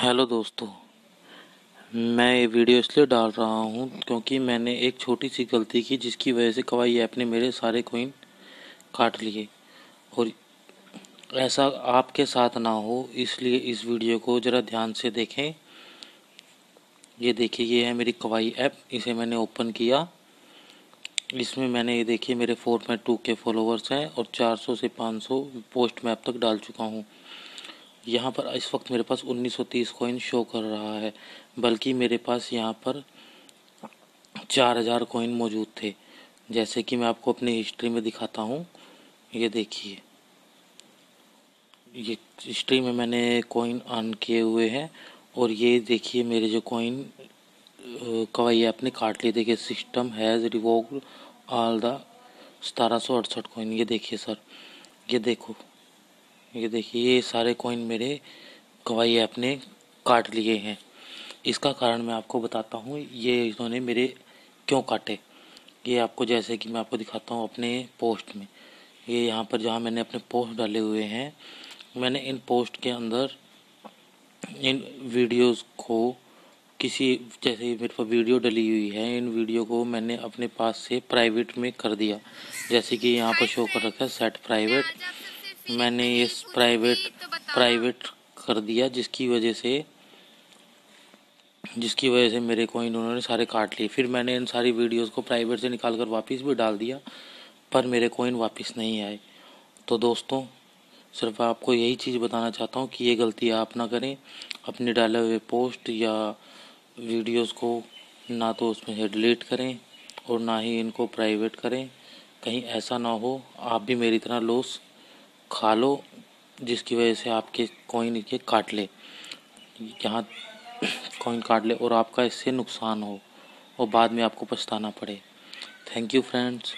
Hello दोस्तों, मैं ये वीडियो इसलिए डाल रहा हूँ क्योंकि मैंने एक छोटी सी गलती की जिसकी वजह से कवाई ऐप ने मेरे सारे कोइन काट लिए। और ऐसा आपके साथ ना हो, इसलिए इस वीडियो को ज़रा ध्यान से देखें। ये देखिए, ये है मेरी कवाई ऐप, इसे मैंने ओपन किया। इसमें मैंने ये देखिए, मेरे फोर पॉइंट टू के फॉलोवर्स हैं और 400 से 500 पोस्ट मैप तक डाल चुका हूँ। यहाँ पर इस वक्त मेरे पास 1930 कॉइन शो कर रहा है, बल्कि मेरे पास यहाँ पर 4000 कॉइन मौजूद थे। जैसे कि मैं आपको अपनी हिस्ट्री में दिखाता हूँ, ये देखिए। ये हिस्ट्री में मैंने कॉइन अर्न किए हुए हैं, और ये देखिए मेरे जो कॉइन कवाई ऐप ने काट लिए। देखिए system has revoke all the सतारह सौ अड़सठ कॉइन ये देखिए सर ये देखो। ये देखिए, ये सारे कॉइन मेरे कवाई ऐप ने काट लिए हैं। इसका कारण मैं आपको बताता हूँ, ये इन्होंने मेरे क्यों काटे? ये आपको जैसे कि मैं आपको दिखाता हूँ अपने पोस्ट में। ये यहाँ पर जहाँ मैंने अपने पोस्ट डाले हुए हैं, मैंने इन पोस्ट के अंदर इन वीडियोस को किसी, जैसे मेरे पास वीडियो डली हुई है, इन वीडियो को मैंने अपने पास से प्राइवेट में कर दिया। जैसे कि यहाँ पर शो कर रखा है सेट प्राइवेट मैंने ये प्राइवेट प्राइवेट कर दिया, जिसकी वजह से, जिसकी वजह से मेरे कोइन उन्होंने सारे काट लिए। फिर मैंने इन सारी वीडियोस को प्राइवेट से निकाल कर वापस भी डाल दिया, पर मेरे कोइन वापस नहीं आए। तो दोस्तों, सिर्फ़ आपको यही चीज़ बताना चाहता हूँ कि ये गलती आप ना करें, अपने डाले हुए पोस्ट या वीडियोस को ना तो उसमें से डिलीट करें और ना ही इनको प्राइवेट करें। कहीं ऐसा ना हो, आप भी मेरी तरह लॉस खा लो, जिसकी वजह से आपके कॉइन के काट ले। यहाँ कॉइन काट ले और आपका इससे नुकसान हो और बाद में आपको पछताना पड़े। Thank you friends